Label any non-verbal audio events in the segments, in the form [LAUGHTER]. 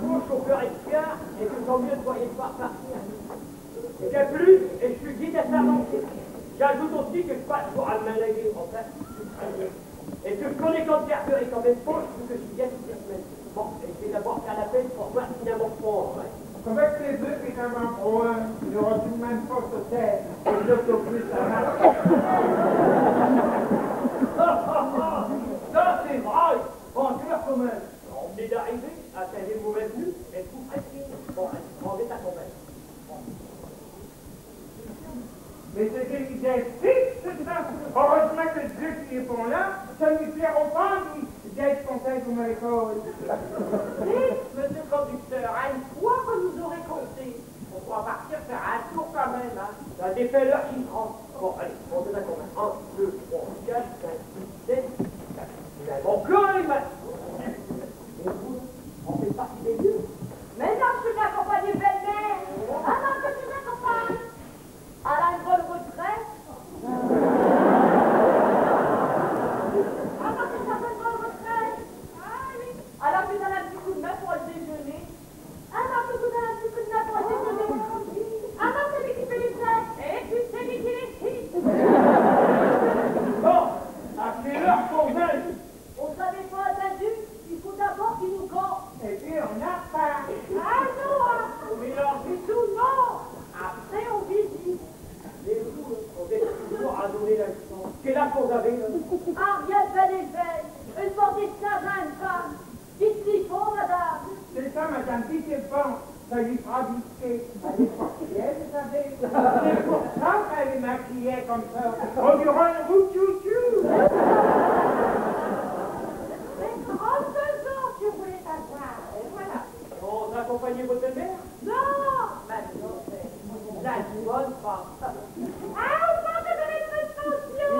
la bouche chauffeur expert et que tant mieux de voyer pas partir. Et j'ai plus, et je suis guide à s'avancer. J'ajoute aussi que je passe pour un malagué, en fait, Et que je connais quand le est quand même pas, je que je vienne toutes les. Bon, et c'est d'abord faire la peine pour voir si y a mon fond, ouais. Avec les deux sont en point, il aura tout de même pas de tête, et l'autobus, ça marche. Ça, c'est vrai! Bon, tu vois quand même. On venait d'arriver, à Saint-Gémy, venu, et tout pressé. Bon, allez, rendez ta compagnie. Mais c'est qu'il disait, si, heureusement que Dieu qui est bon là, ça ne lui plaira pas d'être conseil pour l'école. Dites, monsieur le conducteur, à une fois que nous aurez compté, on pourra partir faire un tour quand même, hein. Ça défait l'heure qui prend. Bon, allez, on est d'accord. 1, 2, 3, 4, 5, 6, 7, 8. Bon, cœur, les On fait partie des lieux. Mais non, je suis accompagné belle-mère. Ah non, que tu m'accompagnes. À la bonne retraite. Ah non, c'est sa bonne retraite. Ah oui. Alors tu donnes un petit coup de main pour le déjeuner. Ah non, tu donnes un petit coup de main pour le déjeuner. Ah non, c'est lui qui fait les plats. Et puis c'est lui qui les cite. Bon, à quelle heure qu'on veille On savait pas adulte, il faut d'abord qu'il nous compte. Et puis on a faim. Ah non, hein. Mais alors, C'est tout, non. Après, on visite. les jours, on est toujours à donner la leçon. Quel âge vous avez, là Ah, bien belle et belle. Une portée de sa jeune femme. Dites s'il faut, madame. C'est ça, madame, si c'est bon, ça lui fera visiter. Elle est portière, vous savez. C'est pour ça qu'elle est maquillée comme ça. On dirait un roux chou-chou. Mais 32 ans, tu voulais savoir. Et voilà. On accompagnait votre mère Non, maintenant, c'est la bonne femme. Ah, on parle de l'expression.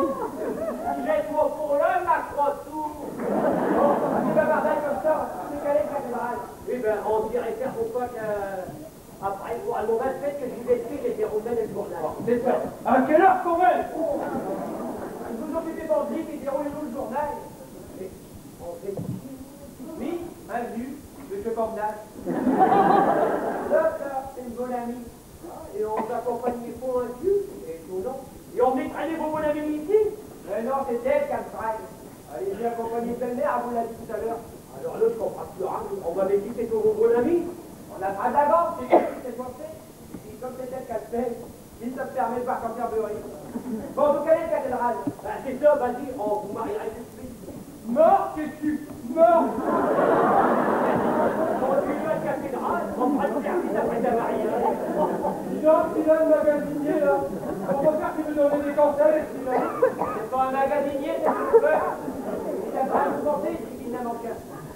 Jette-moi pour l'un, ma croix tout Bon, tu vas bardel comme ça, c'est quelle est la Eh ben, on dirait faire pourquoi que... Après, pour un mauvais fait que je vous explique, j'étais roulé le journal. C'est ça. À quelle heure est Vous vous occupez bandit et déroulez-nous le journal. On fait... Oui, vu, monsieur Cornal. Là, ça, c'est une bonne amie. Et on s'accompagnait pour un vieux, et tout non. Et on venait traîner vos bonnes amies ici. Mais non, c'est elle qui a le. Allez, j'ai accompagné belle-mère, vous l'a dit tout à l'heure. Alors là, je comprends plus rien. On m'avait dit que c'était vos bonnes amies. On a pas d'avance, c'est quoi c'est quoi c'est Et comme c'est elle qui a le fait, il se permet par Canterbury. Bon, vous est la cathédrale Ben, c'est ça, vas-y, on vous mariera tout de suite. Mort, qu'es-tu Mort On tue la cathédrale, on fera le service après ta. Jean, il a le magasinier, là. On va faire qu'il veut donner des conseils, celui-là. C'est pas un magasinier, c'est un chauffeur. Il a pas à vous porter, c'est qu'il n'a manqué.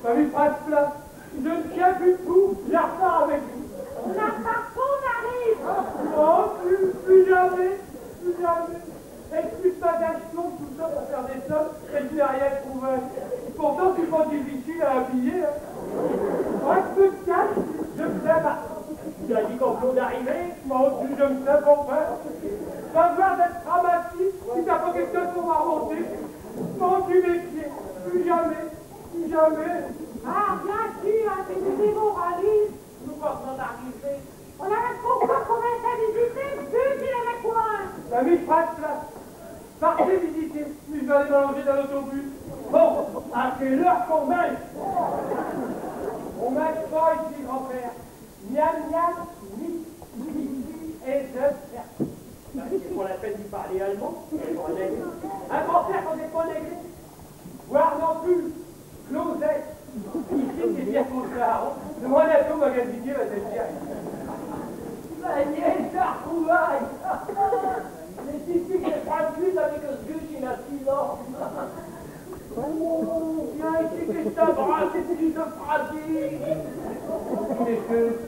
Ça lui fera de place. Je ne tiens plus de tout, je repars avec vous. La partout arrive. Non, plus, plus jamais, plus jamais. D'action, tout ça pour faire des sommes, et je n'ai rien trouvé. Pourtant, c'est pas difficile à habiller. Hein. Un peu de cash, je me fais pas. Tu as dit qu'on peut d'arriver Moi je me mon frère. Ça besoin d'être dramatique, si t'as pas quelque chose pour m'arronter. Mon Dieu, mes pieds, plus jamais, plus jamais. Ah, bien sûr, hein, c'est du démoralisme. Nous pensons d'arriver. On avait pourquoi La mis pas de place. Partez visiter, puis je vais aller m'allonger dans l'autobus. Bon, à quelle heure qu'on mène On mange pas ici, grand-père. Miam, miam, oui, oui, oui, et je ferme. C'est pour la peine d'y parler allemand Un grand-père qu'on n'est pas négré Voir non plus, closette. Ici, c'est bien contraire. Demande à ton magasinier, va te dire. Nièce, ça retrouvaille Mais si tu es gratuite avec ce vieux qui a 6 ans Oh, viens que t'embrasse et que tu te pratiques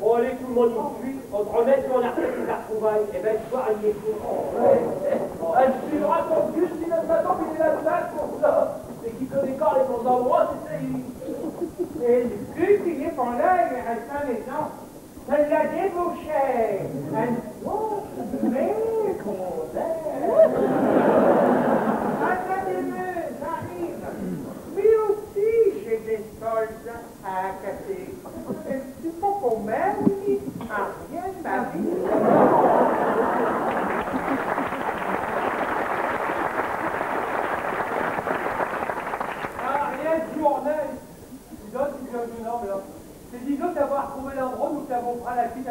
Bon, allez, tout le monde suit. On te remet sur la tête. Et ben, ce soir, il est fou. Elle suivra ton cul, si même maintenant, il est la place pour ça. C'est qui connaît encore les bons endroits, c'est ça, il... Et le cul qui est pour l'œil, il reste à la. Ça l'a débauché. that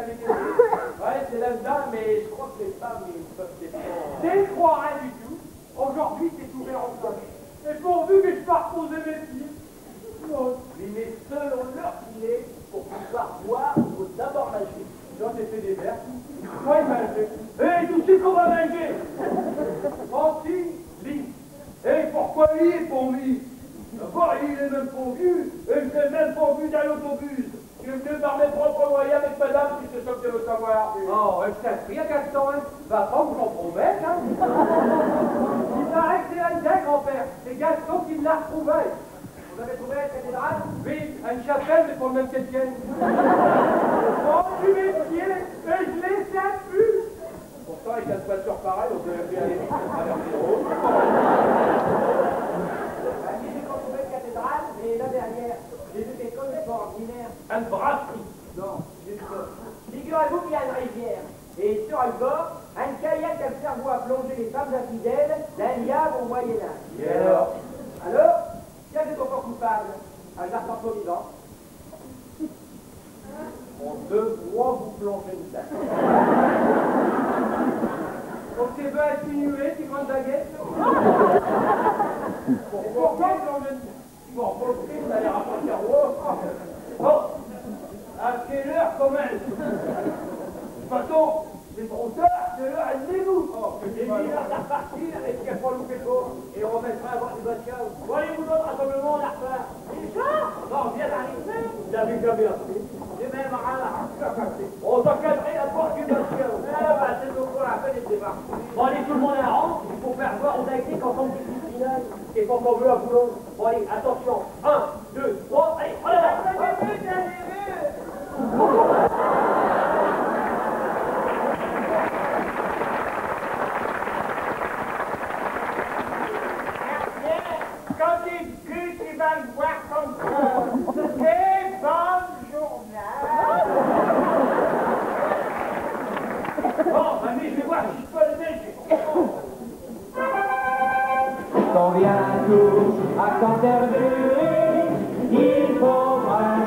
du... Oh, le s'inscrit à 401, va pas vous compromettre, hein Il paraît que c'est Einstein, grand-père. C'est Gaston qui l'a retrouvé. Vous avez trouvé la cathédrale? Oui, à une chapelle, mais pour le même qu'Étienne. oh, du métier Et je l'ai, ça pue Pourtant, avec la voiture pareille, on devait aller vite. Et alors Alors, qui a encore coupable Un arbre vivant On devra vous plonger dedans. [LAUGHS] Donc tu veux insinuer, tu grandes baguettes [LAUGHS] Pourquoi plonger dedans Bon, pour le prix, vous allez rapporter au Bon, oh, à quelle heure quand même. De toute façon, c'est trop tard, c'est l'heure à Bon, allez, tout le monde à rang pour faire voir où on a été quand on dit final et quand on veut un boulot. Bon, allez, attention.